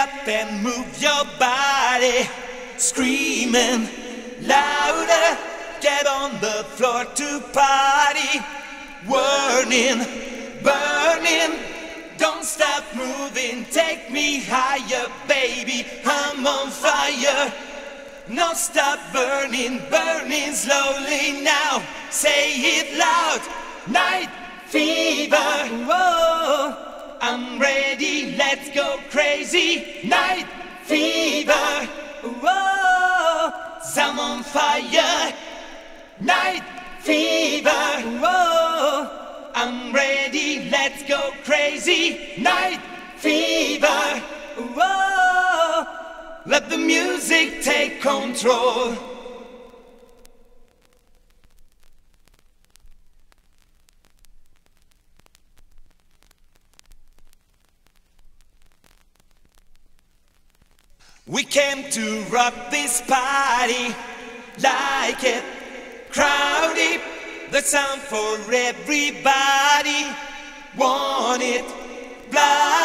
up and move your body. Screaming louder, get on the floor to party. Whirling, burning, don't stop moving. Take me higher, baby. I'm on fire. No stop burning, burning slowly now. Say it loud, night fever. Whoa, I'm ready, let's go crazy. Night fever. Whoa, I'm on fire. Night fever. Whoa, I'm ready, let's go crazy. Night fever. Whoa, let the music take control. We came to rock this party like it crowded. The sound for everybody. Want it bloody.